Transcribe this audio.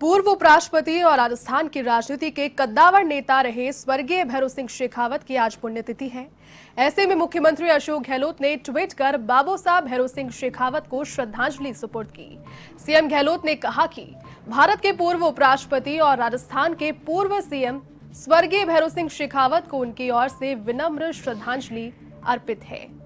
पूर्व उपराष्ट्रपति और राजस्थान की राजनीति के कद्दावर नेता रहे स्वर्गीय भैरव सिंह शेखावत की आज पुण्यतिथि है। ऐसे में मुख्यमंत्री अशोक गहलोत ने ट्वीट कर बाबू साहब भैरव सिंह शेखावत को श्रद्धांजलि सुपुर्द की। सीएम गहलोत ने कहा कि भारत के पूर्व उपराष्ट्रपति और राजस्थान के पूर्व सीएम स्वर्गीय भैरव सिंह शेखावत को उनकी ओर से विनम्र श्रद्धांजलि अर्पित है।